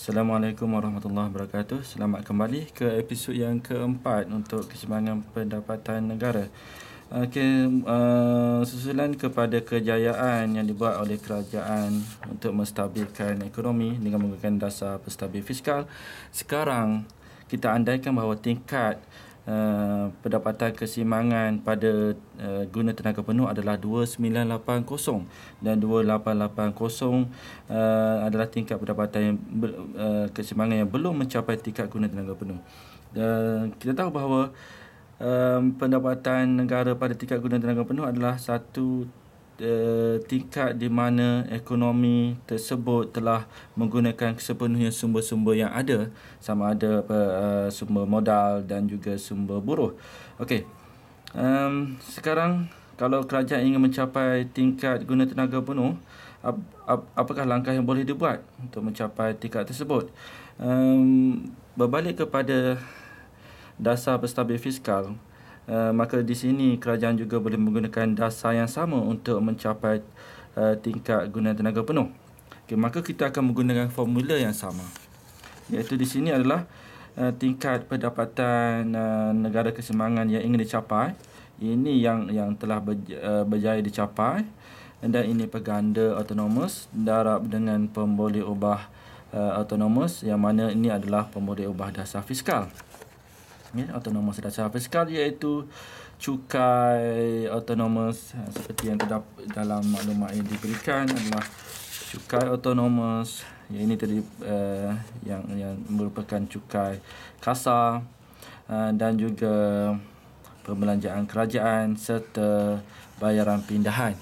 Assalamualaikum warahmatullahi wabarakatuh. Selamat kembali ke episod yang keempat untuk keseimbangan pendapatan negara. Okey, uh, susulan kepada kejayaan yang dibuat oleh kerajaan untuk menstabilkan ekonomi dengan menggunakan dasar penstabil fiskal. Sekarang kita andaikan bahawa tingkat Uh, pendapatan keseimbangan pada uh, guna tenaga penuh adalah 2980 dan 2880 uh, adalah tingkat pendapatan yang uh, keseimbangan yang belum mencapai tingkat guna tenaga penuh. Uh, kita tahu bahawa um, pendapatan negara pada tingkat guna tenaga penuh adalah uh, tingkat di mana ekonomi tersebut telah menggunakan sepenuhnya sumber-sumber yang ada sama ada uh, sumber modal dan juga sumber buruh. Okey. Um, sekarang kalau kerajaan ingin mencapai tingkat guna tenaga penuh, ap, ap, apakah langkah yang boleh dibuat untuk mencapai tingkat tersebut? Um, berbalik kepada dasar penstabil fiskal, Uh, maka di sini kerajaan juga boleh menggunakan dasar yang sama untuk mencapai uh, tingkat guna tenaga penuh. Okay, maka kita akan menggunakan formula yang sama. Iaitu di sini adalah uh, tingkat pendapatan uh, negara keseimbangan yang ingin dicapai. Ini yang yang telah uh, berjaya dicapai dan ini peganda autonomous darab dengan pemboleh ubah uh, autonomous yang mana ini adalah pemboleh ubah dasar fiskal ya, autonomous dasar fiskal iaitu cukai autonomous ha, seperti yang terdapat dalam maklumat yang diberikan adalah cukai autonomous yang ini tadi uh, yang yang merupakan cukai kasar uh, dan juga pembelanjaan kerajaan serta bayaran pindahan.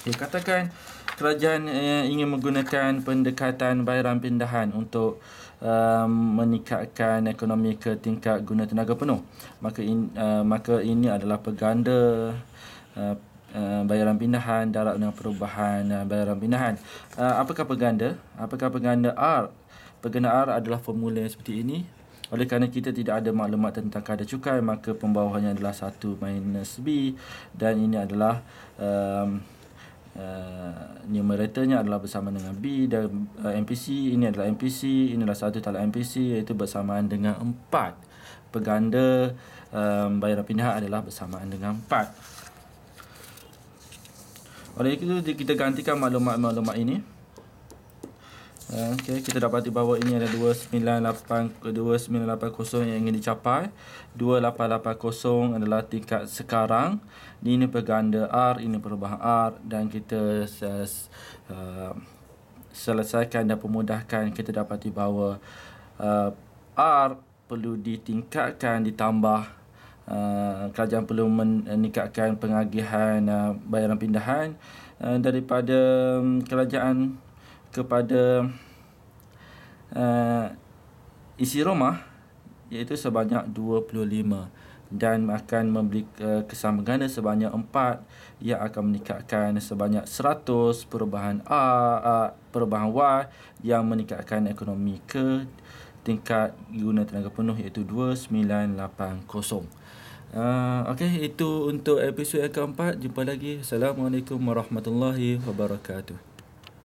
Okay, katakan kerajaan uh, ingin menggunakan pendekatan bayaran pindahan untuk um, meningkatkan ekonomi ke tingkat guna tenaga penuh. Maka in, uh, maka ini adalah peganda uh, uh, bayaran pindahan darab dengan perubahan uh, bayaran pindahan. Uh, apakah peganda? Apakah peganda R? Peganda R adalah formula seperti ini. Oleh kerana kita tidak ada maklumat tentang kadar cukai maka pembawahannya adalah 1 minus B. Dan ini adalah um, Uh, numeratornya adalah bersama dengan B dan uh, MPC ini adalah MPC ini adalah satu talak MPC iaitu bersamaan dengan 4 peganda um, bayaran pindahan adalah bersamaan dengan 4 oleh itu kita gantikan maklumat-maklumat ini Okay, kita dapati bahawa ini ada 298 2980 yang ingin dicapai. 2880 adalah tingkat sekarang. Ini perganda R, ini perubahan R dan kita uh, selesaikan dan pemudahkan kita dapati bahawa uh, R perlu ditingkatkan ditambah uh, kerajaan perlu meningkatkan pengagihan uh, bayaran pindahan uh, daripada um, kerajaan kepada uh, isi rumah iaitu sebanyak 25 dan akan memberi uh, kesan berganda sebanyak 4 yang akan meningkatkan sebanyak 100 perubahan A uh, perubahan Y yang meningkatkan ekonomi ke tingkat guna tenaga penuh iaitu 2980 Uh, Okey, itu untuk episod yang keempat. Jumpa lagi. Assalamualaikum warahmatullahi wabarakatuh.